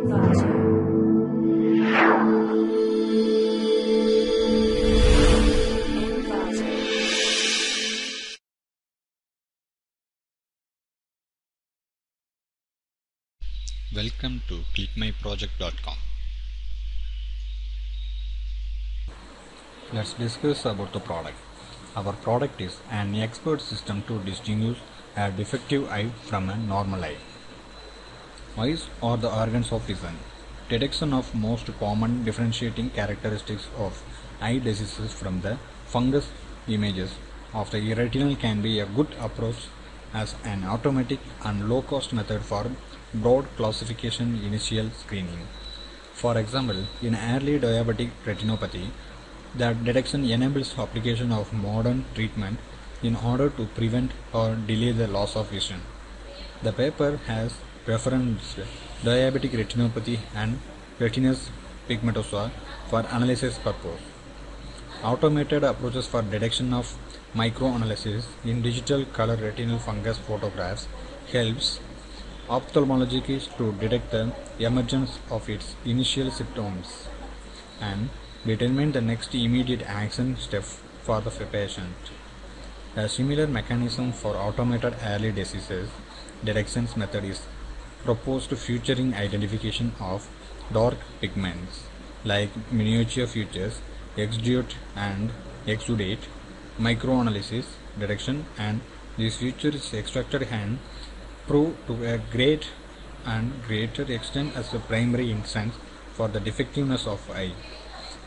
Welcome to clickmyproject.com. Let's discuss about the product. Our product is an expert system to distinguish a defective eye from a normal eye. Eyes are the organs of vision. Detection of most common differentiating characteristics of eye diseases from the fundus images of the retinal can be a good approach as an automatic and low cost method for broad classification initial screening. For example, in early diabetic retinopathy, the detection enables application of modern treatment in order to prevent or delay the loss of vision. The paper has referenced diabetic retinopathy and retinitis pigmentosa for analysis purpose. Automated approaches for detection of microaneurysms in digital color retinal fundus photographs helps ophthalmologists to detect the emergence of its initial symptoms and determine the next immediate action step for the patient. A similar mechanism for automated early diseases detection method is proposed featuring identification of dark pigments like miniature features, exudate and exudate, microaneurysms detection and these features extracted and prove to a great and greater extent as a primary instance for the defectiveness of eye.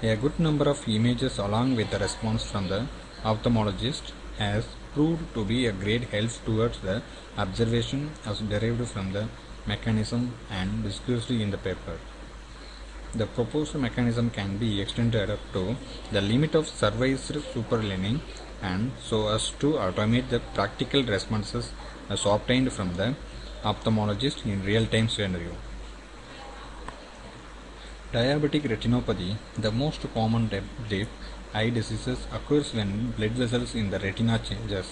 A good number of images along with the response from the ophthalmologist has proved to be a great help towards the observation as derived from the mechanism and discussed in the paper. The proposed mechanism can be extended up to the limit of service superlining and so as to automate the practical responses as obtained from the ophthalmologist in real-time scenario. Diabetic retinopathy, the most common deaf eye diseases occurs when blood vessels in the retina changes.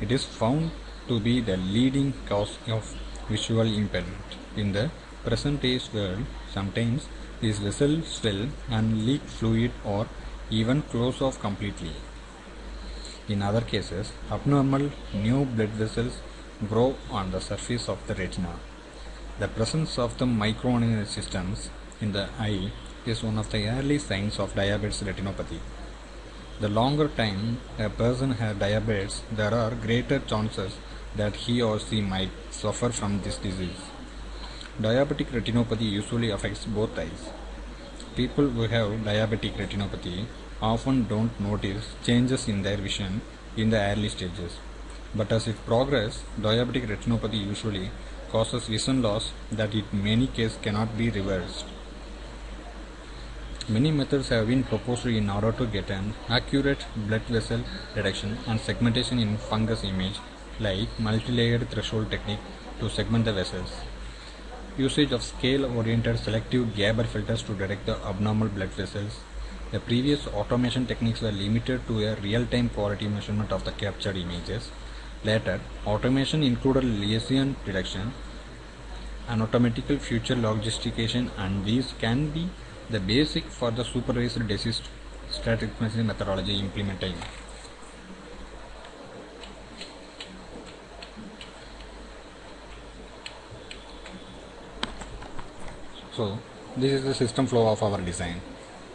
It is found to be the leading cause of visual impairment. In the present day world, sometimes these vessels swell and leak fluid or even close off completely. In other cases, abnormal new blood vessels grow on the surface of the retina. The presence of the microannular systems in the eye is one of the early signs of diabetes retinopathy. The longer time a person has diabetes, there are greater chances that he or she might suffer from this disease. Diabetic retinopathy usually affects both eyes. People who have diabetic retinopathy often don't notice changes in their vision in the early stages. But as it progresses, diabetic retinopathy usually causes vision loss that in many cases cannot be reversed. Many methods have been proposed in order to get an accurate blood vessel detection and segmentation in fundus image like multi-layered threshold technique to segment the vessels. Usage of scale-oriented selective Gabor filters to detect the abnormal blood vessels. The previous automation techniques were limited to a real-time quality measurement of the captured images. Later, automation included Bayesian detection and automatical future logistication and these can be the basic for the supervised disease stratification methodology implementing. So this is the system flow of our design.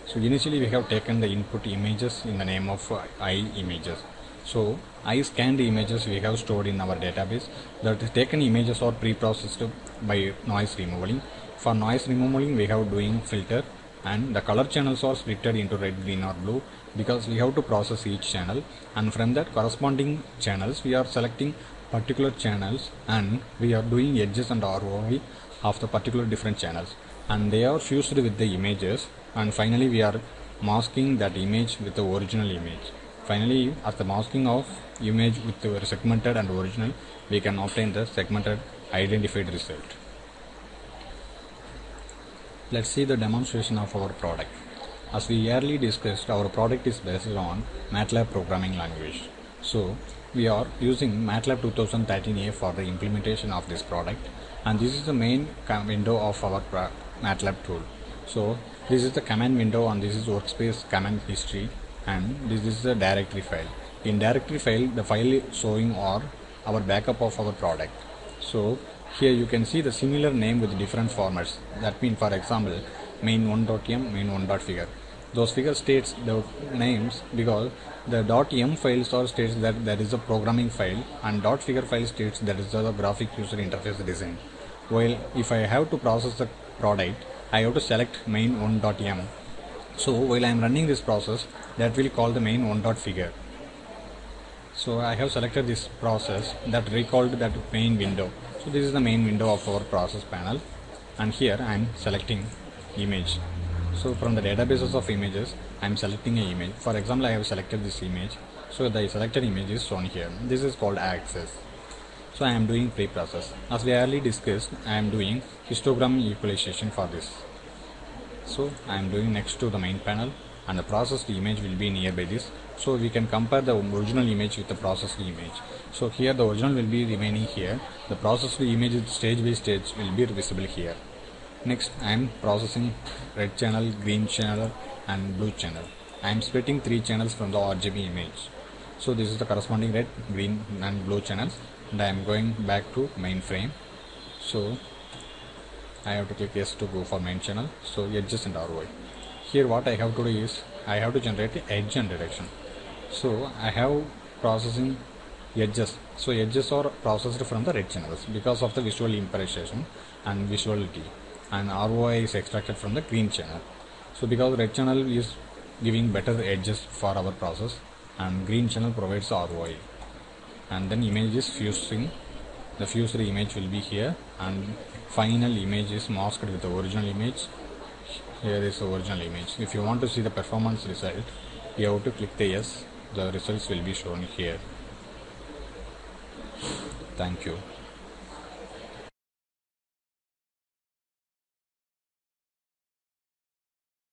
So initially we have taken the input images in the name of uh, eye images. So I scanned images we have stored in our database. The taken images are pre-processed by noise removaling. For noise removaling we have doing filter and the color channels are splitted into red, green or blue because we have to process each channel and from that corresponding channels we are selecting particular channels and we are doing edges and ROI of the particular different channels and they are fused with the images. And finally we are masking that image with the original image. Finally as the masking of image with the segmented and original we can obtain the segmented identified result. Let's see the demonstration of our product. As we earlier discussed our product is based on matlab programming language. So we are using matlab 2013a for the implementation of this product. And this is the main window of our MATLAB tool. So this is the command window and this is workspace command history and this is the directory file. In directory file the file showing are our backup of our product. So here you can see the similar name with different formats. That means for example main1.m, main1.figure. Those figure states the names because the dot .m file store states that there is a programming file and dot .figure file states that is the graphic user interface design. While if I have to process the product, I have to select main1.m. So while I am running this process, that will call the main1.figure. So I have selected this process that recalled that main window. So this is the main window of our process panel and here I am selecting image. So from the databases of images, I am selecting an image. For example, I have selected this image. So the selected image is shown here. This is called access. So I am doing pre-process. As we earlier discussed, I am doing histogram equalization for this. So I am doing next to the main panel and the processed image will be nearby this. So we can compare the original image with the processed image. So here the original will be remaining here. The processed image stage by stage will be visible here. Next I am processing red channel, green channel and blue channel. I am splitting three channels from the RGB image. So this is the corresponding red, green and blue channels and I am going back to mainframe. So I have to click yes to go for main channel. So edges and ROI. Here what I have to do is I have to generate the edge and direction. So I have processing edges. So edges are processed from the red channels because of the visual impression and visuality and ROI is extracted from the green channel. So because red channel is giving better edges for our process and green channel provides ROI and then image is fusing the fused image will be here and final image is masked with the original image. Here is the original image. If you want to see the performance result you have to click the yes. The results will be shown here. Thank you